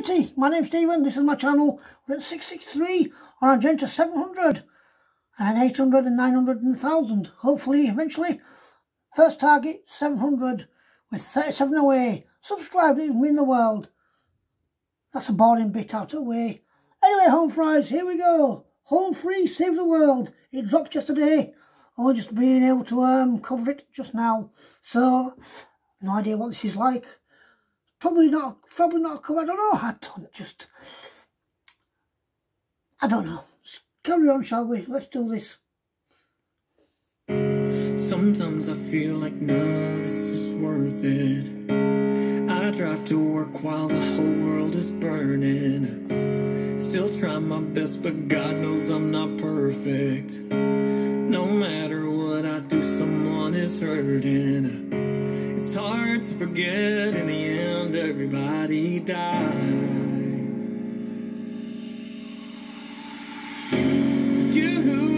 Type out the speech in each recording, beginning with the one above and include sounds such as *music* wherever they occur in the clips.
Alrighty, my name's Stephen, this is my channel. We're at 663 on our journey to 700 and 800 and 900 and 1000. Hopefully, eventually, first target 700 with 37 away. Subscribe, it mean the world. That's a boring bit out of the way. Anyway, home fries, here we go. Home free, save the world. It dropped yesterday. Only just being able to um, cover it just now. So, no idea what this is like. Probably not, probably not come. I don't know. I don't just, I don't know. Just carry on, shall we? Let's do this. Sometimes I feel like none of this is worth it. I drive to work while the whole world is burning. Still try my best, but God knows I'm not perfect. No matter what I do, someone is hurting. It's hard to forget in the end everybody dies. You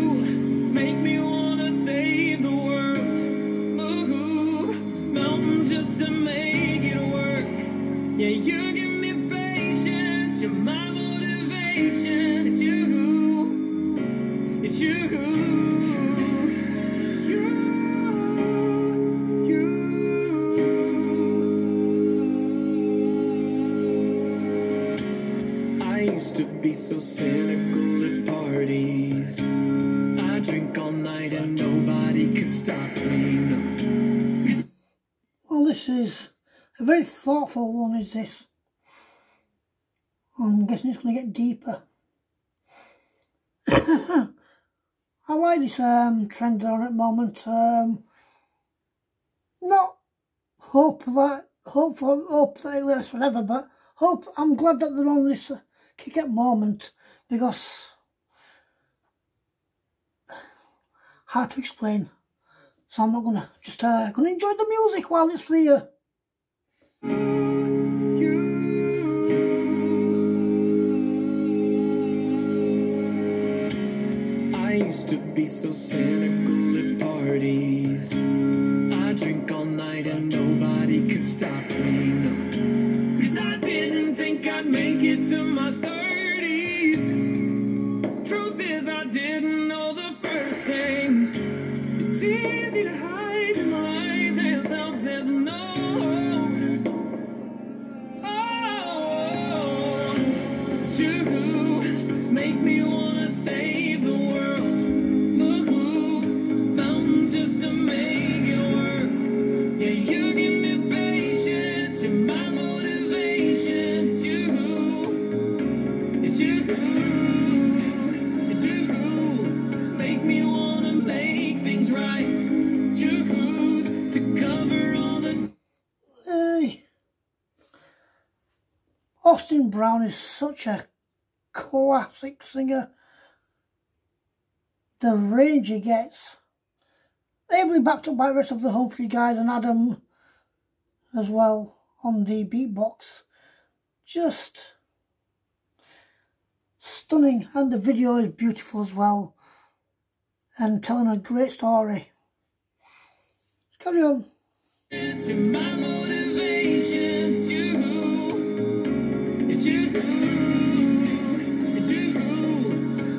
to be so cynical at parties. I drink all night and nobody could stop me. No. Well, this is a very thoughtful one, is this? I'm guessing it's going to get deeper. *coughs* I like this um, trend on at the moment. Um, not hope that hope hope that it lasts forever, but hope I'm glad that they're on this. Uh, kick at moment because hard to explain. So I'm not gonna just uh, gonna enjoy the music while it's there. I used to be so cynical at parties. I drink all night and nobody could stop me. No. To my 30s. Truth is, I didn't know the first thing. It's easy to hide in the tell yourself there's no make me wanna save the world. Austin Brown is such a classic singer. The range he gets. Ably backed up by the rest of the Home Free guys and Adam as well on the beatbox. Just stunning and the video is beautiful as well and telling a great story. Let's carry on. It's you.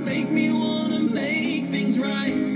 Make me wanna make things right.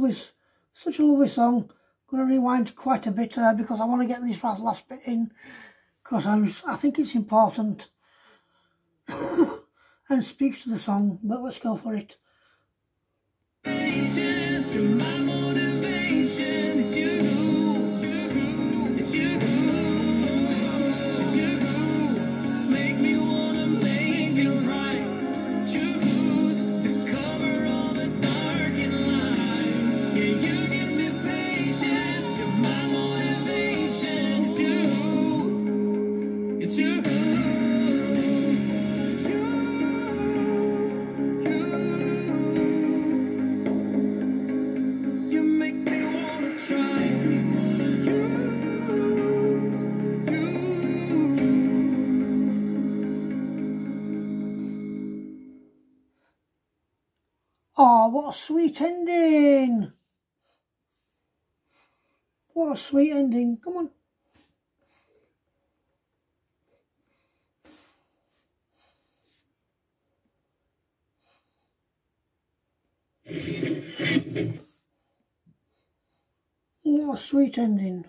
Lovely, such a lovely song. I'm going to rewind quite a bit uh, because I want to get this last bit in because I think it's important *coughs* and speaks to the song. But let's go for it. Oh, what a sweet ending! What a sweet ending. Come on. What a sweet ending.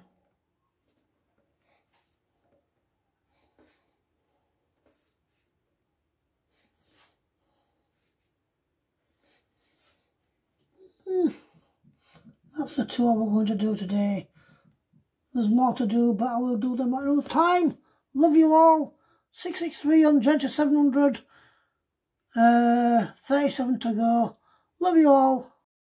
That's the tour we're going to do today. There's more to do, but I will do them at another time. Love you all. 663 on Genta 700. Uh, 37 to go. Love you all.